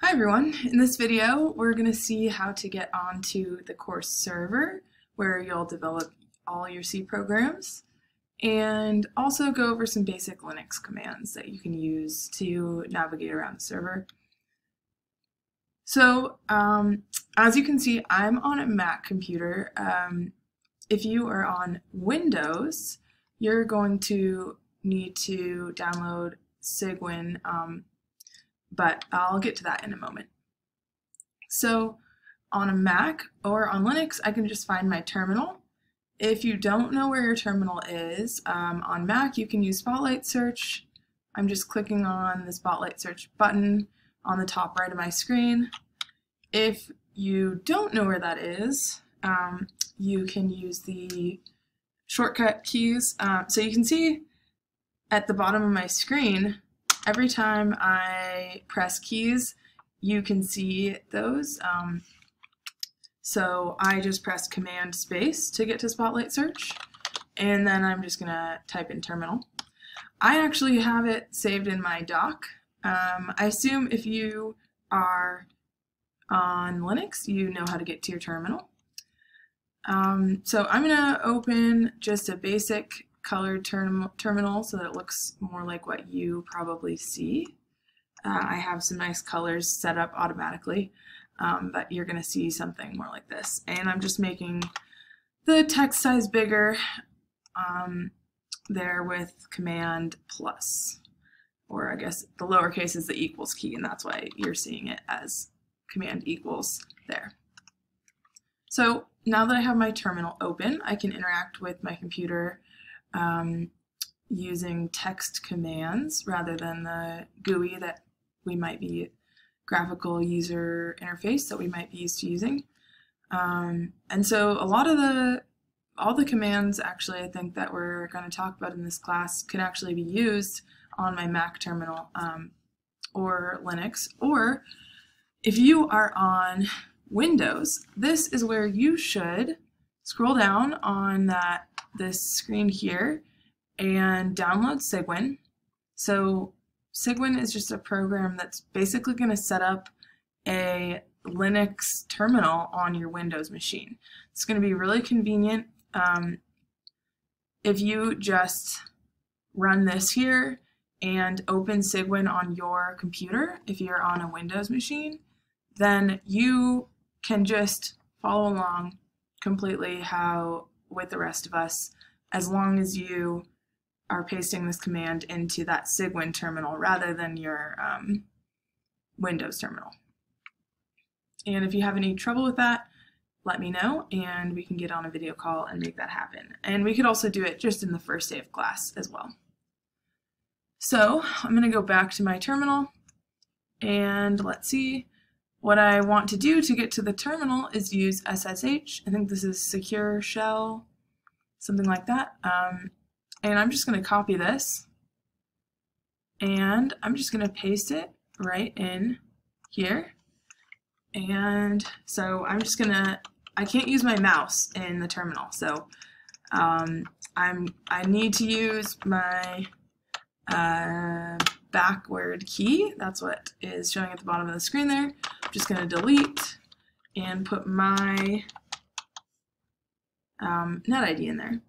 Hi everyone, in this video we're going to see how to get onto the course server where you'll develop all your C programs and also go over some basic Linux commands that you can use to navigate around the server. So um, as you can see I'm on a Mac computer. Um, if you are on Windows you're going to need to download Cygwin um, but I'll get to that in a moment. So on a Mac or on Linux, I can just find my terminal. If you don't know where your terminal is, um, on Mac you can use Spotlight Search. I'm just clicking on the Spotlight Search button on the top right of my screen. If you don't know where that is, um, you can use the shortcut keys. Uh, so you can see at the bottom of my screen, every time I press keys, you can see those. Um, so I just press Command Space to get to Spotlight Search, and then I'm just going to type in terminal. I actually have it saved in my dock. Um, I assume if you are on Linux, you know how to get to your terminal. Um, so I'm going to open just a basic colored term terminal so that it looks more like what you probably see. Uh, I have some nice colors set up automatically, um, but you're going to see something more like this. And I'm just making the text size bigger um, there with Command plus, or I guess the lowercase is the equals key, and that's why you're seeing it as Command equals there. So now that I have my terminal open, I can interact with my computer um, using text commands rather than the GUI that we might be graphical user interface that we might be used to using. Um, and so a lot of the all the commands actually I think that we're going to talk about in this class can actually be used on my Mac terminal um, or Linux or if you are on Windows this is where you should scroll down on that this screen here and download Cygwin. So Cygwin is just a program that's basically going to set up a Linux terminal on your Windows machine. It's going to be really convenient. Um, if you just run this here and open Cygwin on your computer, if you're on a Windows machine, then you can just follow along completely how with the rest of us as long as you are pasting this command into that Cygwin terminal rather than your um, Windows terminal. And if you have any trouble with that, let me know and we can get on a video call and make that happen. And we could also do it just in the first day of class as well. So I'm going to go back to my terminal and let's see. What I want to do to get to the terminal is use SSH. I think this is secure shell, something like that. Um, and I'm just going to copy this and I'm just going to paste it right in here. And so I'm just going to, I can't use my mouse in the terminal. So um, I'm, I need to use my uh, backward key. That's what is showing at the bottom of the screen there. I'm just going to delete and put my um, NetID in there.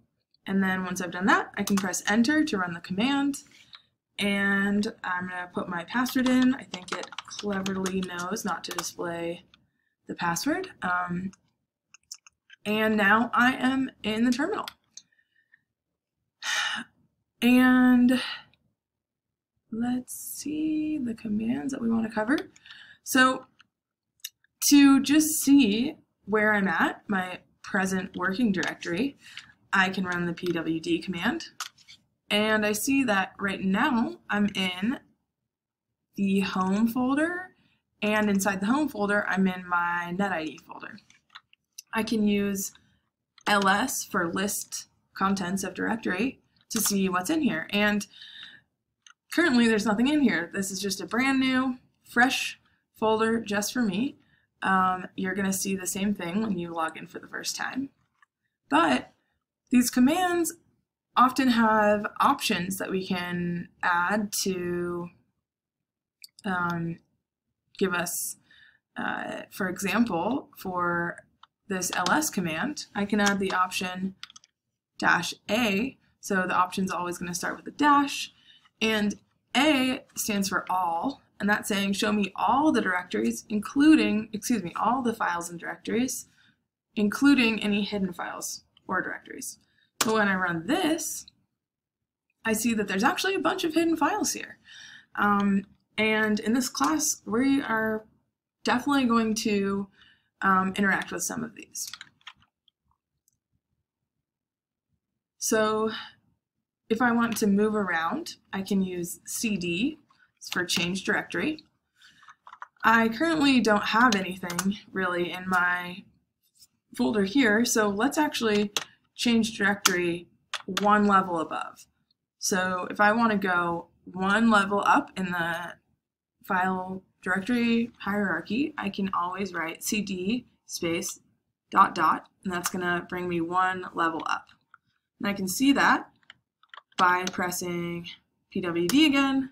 And then once I've done that, I can press enter to run the command. And I'm going to put my password in. I think it cleverly knows not to display the password. Um, and now I am in the terminal. And let's see the commands that we want to cover. So to just see where I'm at, my present working directory, I can run the pwd command. And I see that right now I'm in the home folder and inside the home folder I'm in my netid folder. I can use ls for list contents of directory to see what's in here. And currently there's nothing in here. This is just a brand new, fresh folder just for me. Um, you're going to see the same thing when you log in for the first time. But these commands often have options that we can add to um, give us, uh, for example, for this ls command, I can add the option dash a. So the option is always going to start with a dash. And a stands for all, and that's saying show me all the directories, including, excuse me, all the files and directories, including any hidden files or directories. So when I run this, I see that there's actually a bunch of hidden files here. Um, and in this class, we are definitely going to um, interact with some of these. So if I want to move around, I can use cd for change directory. I currently don't have anything really in my folder here, so let's actually change directory one level above. So if I want to go one level up in the file directory hierarchy, I can always write cd space dot dot, and that's going to bring me one level up. And I can see that by pressing pwd again,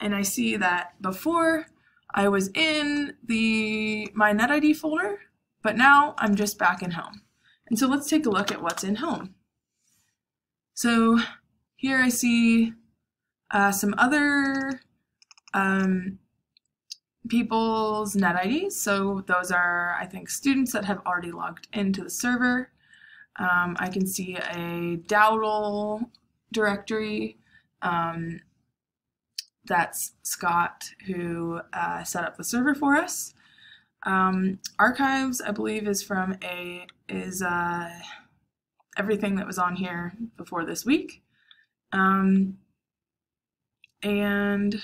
and I see that before I was in the my NetID folder, but now I'm just back in home. And so let's take a look at what's in home. So here I see uh, some other um, people's NetIDs. So those are, I think, students that have already logged into the server. Um, I can see a Dowdle directory. Um, that's Scott who uh, set up the server for us. Um, archives, I believe, is from a is uh, everything that was on here before this week. Um, and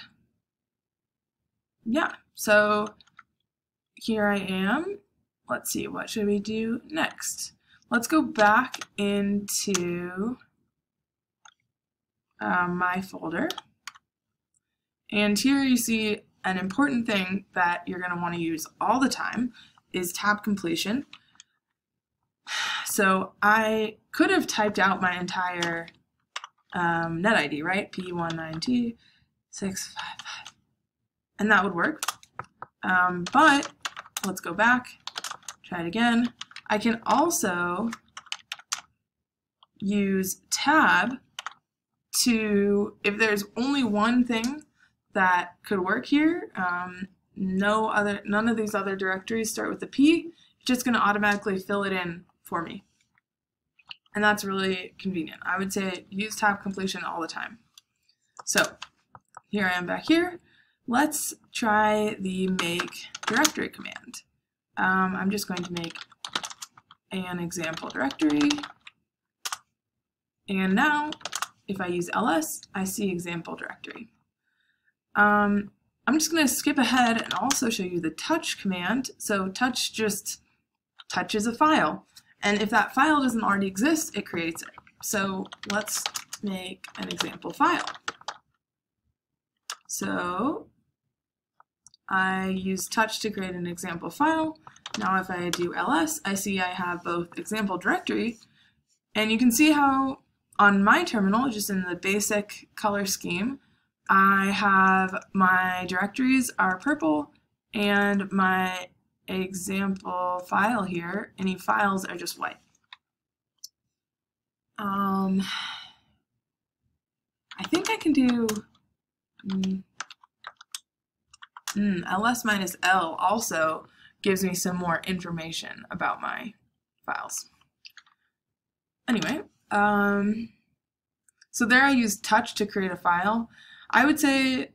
yeah, so here I am. Let's see, what should we do next? Let's go back into uh, my folder. And here you see an important thing that you're going to want to use all the time is tab completion. So I could have typed out my entire um, net ID, right? P19T655. And that would work. Um, but let's go back, try it again. I can also use tab to, if there's only one thing that could work here, um, no other, none of these other directories start with a P, it's just going to automatically fill it in for me and that's really convenient. I would say use tab completion all the time. So here I am back here. Let's try the make directory command. Um, I'm just going to make an example directory. And now, if I use ls, I see example directory. Um, I'm just going to skip ahead and also show you the touch command. So touch just touches a file. And if that file doesn't already exist, it creates it. So let's make an example file. So I use touch to create an example file. Now if I do ls, I see I have both example directory, and you can see how on my terminal, just in the basic color scheme, I have my directories are purple and my example file here, any files are just white. Um, I think I can do mm, mm, ls minus l also gives me some more information about my files. Anyway, um, so there I use touch to create a file. I would say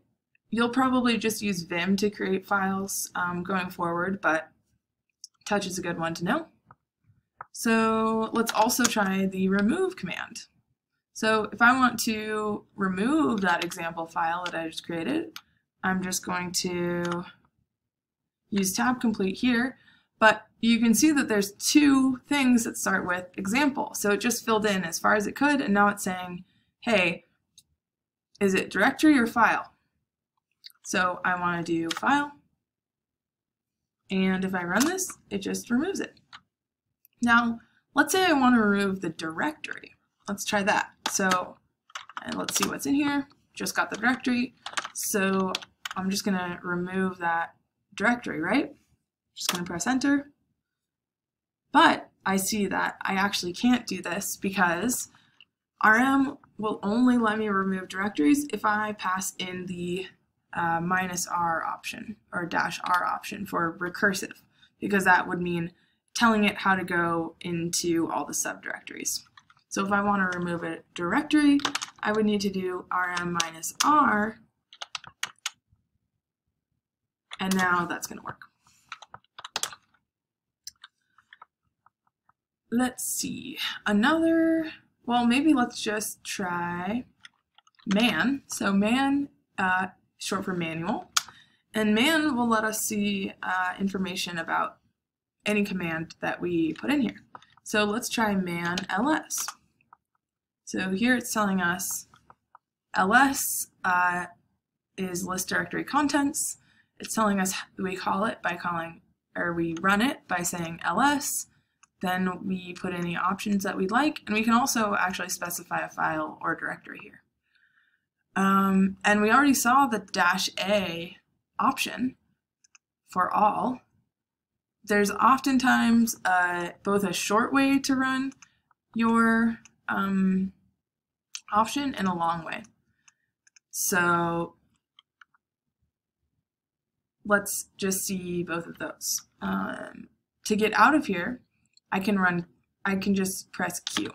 You'll probably just use Vim to create files um, going forward, but touch is a good one to know. So let's also try the remove command. So if I want to remove that example file that I just created, I'm just going to use tab complete here, but you can see that there's two things that start with example. So it just filled in as far as it could, and now it's saying, hey, is it directory or file? So I want to do file, and if I run this, it just removes it. Now, let's say I want to remove the directory. Let's try that. So, and let's see what's in here. Just got the directory. So I'm just going to remove that directory, right? Just going to press enter. But I see that I actually can't do this because RM will only let me remove directories if I pass in the uh, minus R option or dash R option for recursive because that would mean telling it how to go into all the subdirectories. So if I want to remove a directory, I would need to do rm minus r, and now that's going to work. Let's see, another, well, maybe let's just try man. So man, uh, short for manual, and man will let us see uh, information about any command that we put in here. So let's try man ls. So here it's telling us ls uh, is list directory contents. It's telling us we call it by calling, or we run it by saying ls. Then we put any options that we'd like, and we can also actually specify a file or directory here. Um, and we already saw the dash A option for all. There's oftentimes uh, both a short way to run your um, option and a long way. So let's just see both of those. Um, to get out of here, I can run, I can just press Q.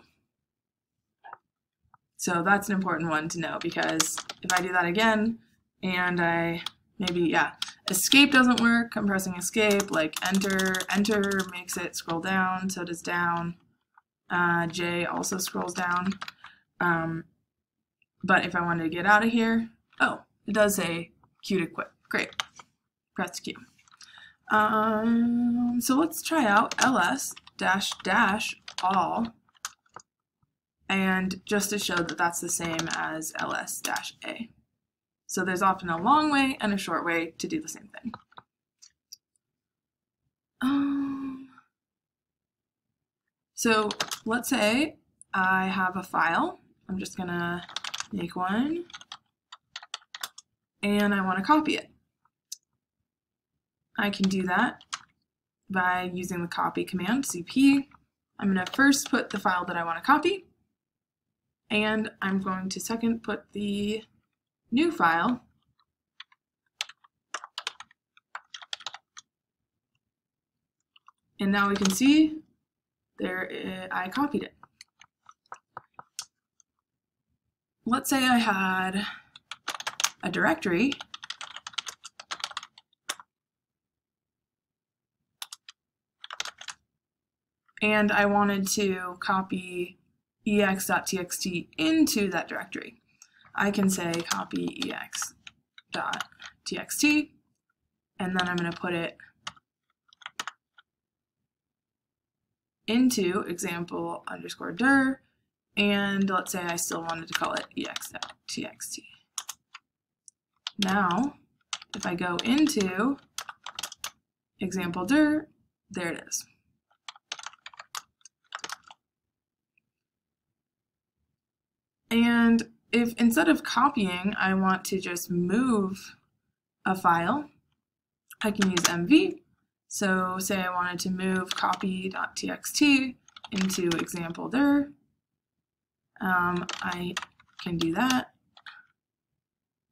So that's an important one to know because if I do that again and I maybe, yeah, escape doesn't work, I'm pressing escape, like enter, enter makes it scroll down, so does down. Uh, J also scrolls down. Um, but if I wanted to get out of here, oh, it does say Q to quit. Great. Press Q. Um, so let's try out ls dash dash all and just to show that that's the same as ls dash a. So there's often a long way and a short way to do the same thing. Um, so let's say I have a file. I'm just to make one, and I want to copy it. I can do that by using the copy command, cp. I'm going to first put the file that I want to copy, and I'm going to second put the new file and now we can see there uh, I copied it. let's say I had a directory and I wanted to copy ex.txt into that directory. I can say copy ex.txt and then I'm going to put it into example underscore dir and let's say I still wanted to call it ex.txt. Now, if I go into example dir, there it is. And if instead of copying, I want to just move a file, I can use mv. So say I wanted to move copy.txt into example dir, um, I can do that.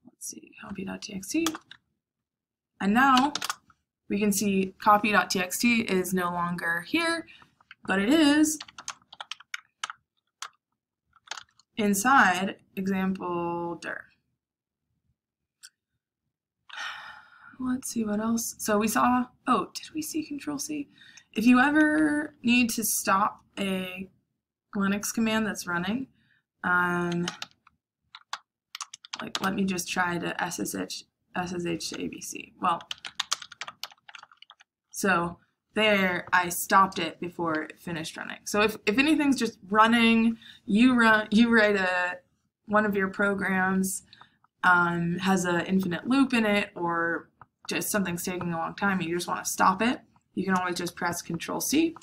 Let's see, copy.txt. And now we can see copy.txt is no longer here, but it is inside example dir. Let's see what else. So we saw, oh, did we see control C? If you ever need to stop a Linux command that's running, um, like, let me just try to SSH, SSH to ABC. Well, so there I stopped it before it finished running. So if, if anything's just running, you run, you write a, one of your programs um, has an infinite loop in it or just something's taking a long time and you just want to stop it, you can always just press Control C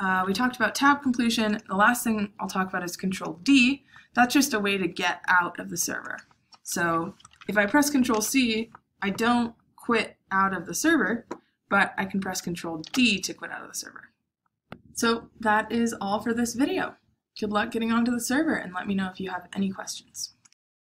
uh, we talked about tab completion. The last thing I'll talk about is Control D. That's just a way to get out of the server. So if I press Control C, I don't quit out of the server, but I can press Control D to quit out of the server. So that is all for this video. Good luck getting onto the server and let me know if you have any questions.